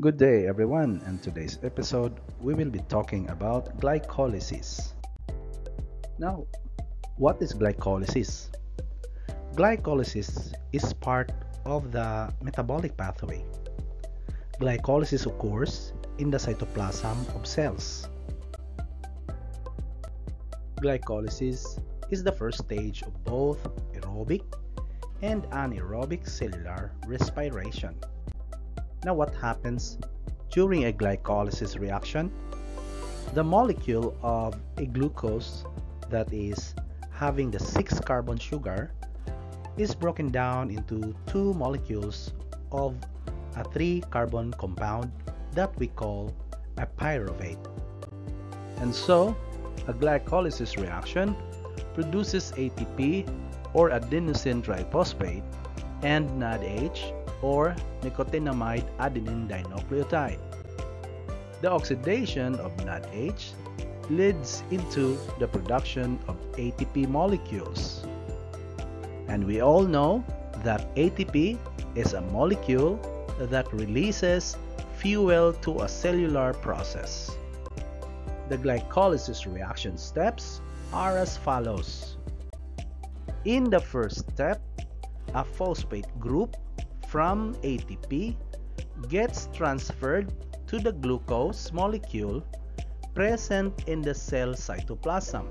Good day, everyone. In today's episode, we will be talking about glycolysis. Now, what is glycolysis? Glycolysis is part of the metabolic pathway. Glycolysis occurs in the cytoplasm of cells. Glycolysis is the first stage of both aerobic and anaerobic cellular respiration. Now, what happens during a glycolysis reaction? The molecule of a glucose that is having the 6 carbon sugar is broken down into two molecules of a 3 carbon compound that we call a pyruvate. And so, a glycolysis reaction produces ATP or adenosine triphosphate and NADH or nicotinamide adenine dinucleotide. The oxidation of NADH leads into the production of ATP molecules. And we all know that ATP is a molecule that releases fuel to a cellular process. The glycolysis reaction steps are as follows. In the first step, a phosphate group from ATP gets transferred to the glucose molecule present in the cell cytoplasm.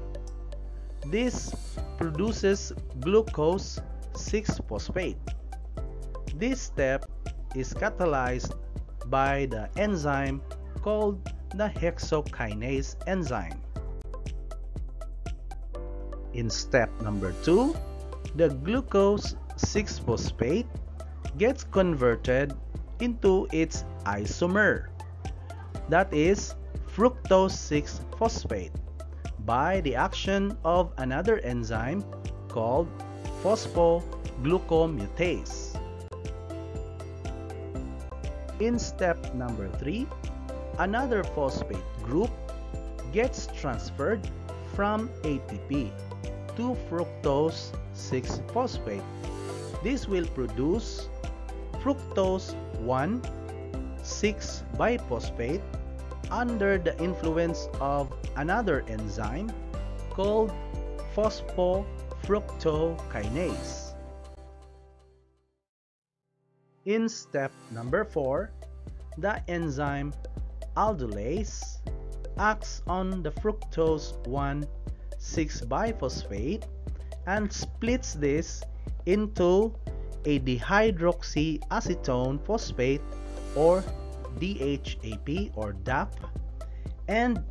This produces glucose 6-phosphate. This step is catalyzed by the enzyme called the hexokinase enzyme. In step number 2, the glucose 6-phosphate gets converted into its isomer, that is fructose 6-phosphate, by the action of another enzyme called phosphoglucomutase. In step number 3, another phosphate group gets transferred from ATP to fructose 6-phosphate. This will produce fructose 1 6 biphosphate under the influence of another enzyme called phosphofructokinase. In step number 4, the enzyme aldolase acts on the fructose 1 6 biphosphate and splits this into a dihydroxyacetone phosphate or DHAP or DAP and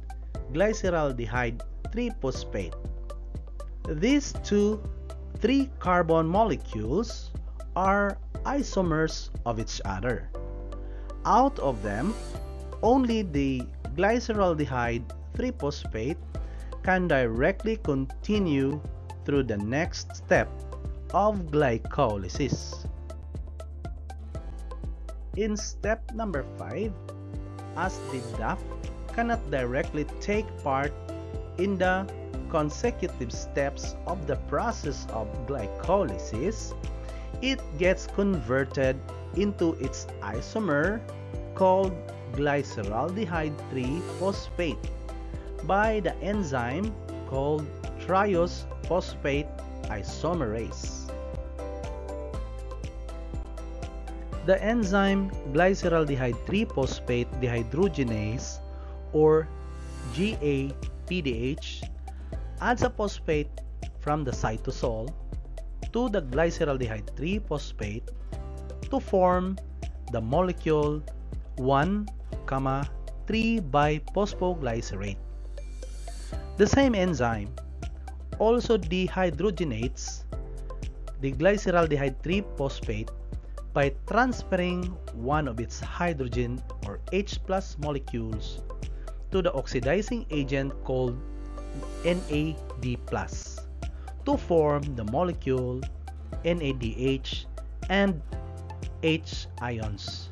glyceraldehyde 3-phosphate. These two 3-carbon molecules are isomers of each other. Out of them, only the glyceraldehyde 3-phosphate can directly continue through the next step of glycolysis. In step number 5, as the DAP cannot directly take part in the consecutive steps of the process of glycolysis, it gets converted into its isomer called glyceraldehyde 3-phosphate by the enzyme called triose phosphate isomerase. The enzyme glyceraldehyde 3-phosphate dehydrogenase or GAPDH adds a phosphate from the cytosol to the glyceraldehyde 3-phosphate to form the molecule 1, 3-biphosphoglycerate. The same enzyme also dehydrogenates the glyceraldehyde 3-phosphate by transferring one of its hydrogen or H plus molecules to the oxidizing agent called NAD plus to form the molecule NADH and H ions.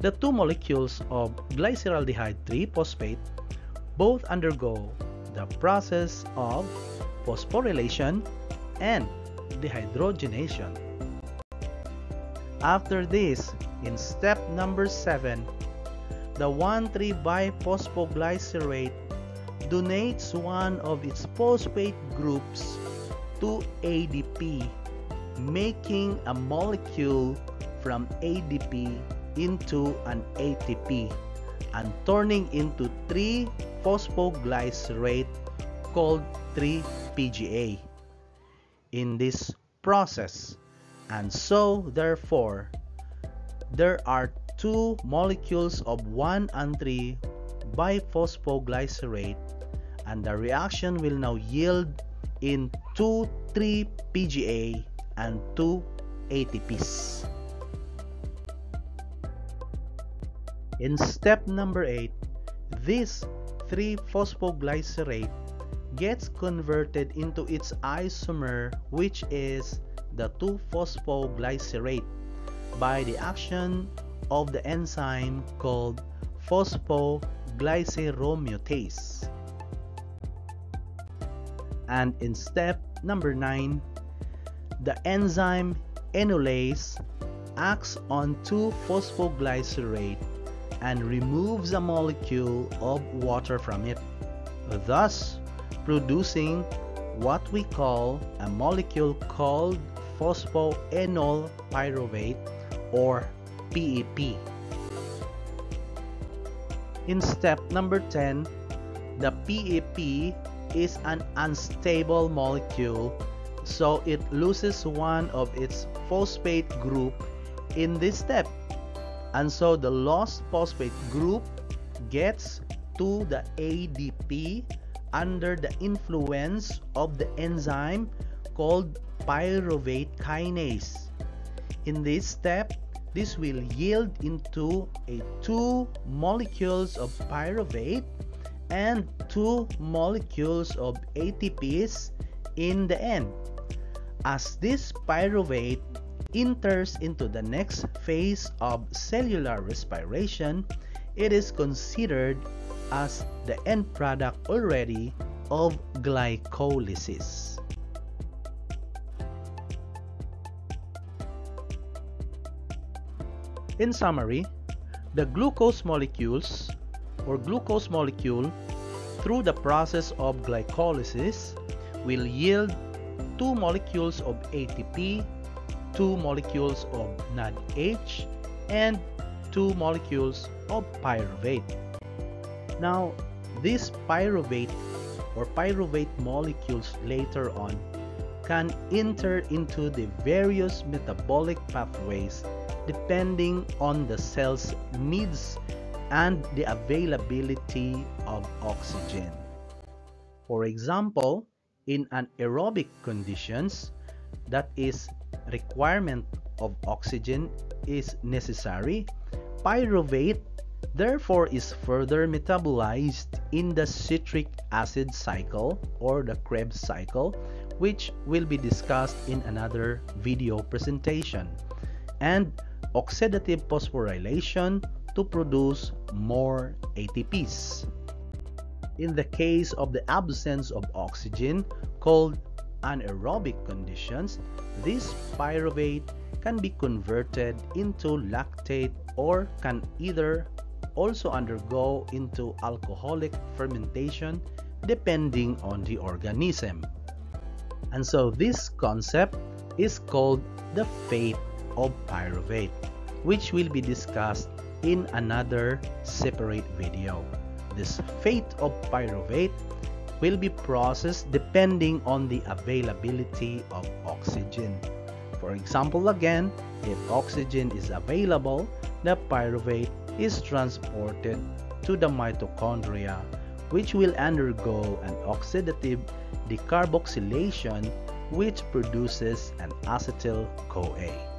The two molecules of glyceraldehyde 3-phosphate both undergo the process of phosphorylation and dehydrogenation. After this, in step number 7, the 1,3-biphosphoglycerate donates one of its phosphate groups to ADP, making a molecule from ADP into an ATP and turning into 3-phosphoglycerate called 3-PGA in this process and so therefore there are two molecules of 1 and 3 biphosphoglycerate and the reaction will now yield in 2 3 PGA and 2 ATPs. In step number 8, this 3-phosphoglycerate gets converted into its isomer which is the 2-phosphoglycerate by the action of the enzyme called phosphoglyceromutase. And in step number 9, the enzyme enolase acts on 2-phosphoglycerate and removes a molecule of water from it, thus producing what we call a molecule called phosphoenol pyruvate or PEP. In step number 10, the PEP is an unstable molecule so it loses one of its phosphate group in this step and so the lost phosphate group gets to the ADP under the influence of the enzyme called pyruvate kinase. In this step, this will yield into a two molecules of pyruvate and two molecules of ATPs in the end. As this pyruvate enters into the next phase of cellular respiration, it is considered as the end product already of glycolysis. In summary, the glucose molecules or glucose molecule through the process of glycolysis will yield two molecules of ATP, two molecules of NADH, and two molecules of pyruvate. Now, these pyruvate or pyruvate molecules later on can enter into the various metabolic pathways depending on the cell's needs and the availability of oxygen. For example, in anaerobic conditions, that is requirement of oxygen is necessary, pyruvate therefore is further metabolized in the citric acid cycle or the Krebs cycle which will be discussed in another video presentation and oxidative phosphorylation to produce more ATPs. In the case of the absence of oxygen, called anaerobic conditions, this pyruvate can be converted into lactate or can either also undergo into alcoholic fermentation depending on the organism. And so this concept is called the fate of pyruvate, which will be discussed in another separate video. This fate of pyruvate will be processed depending on the availability of oxygen. For example, again, if oxygen is available, the pyruvate is transported to the mitochondria which will undergo an oxidative decarboxylation which produces an acetyl-CoA.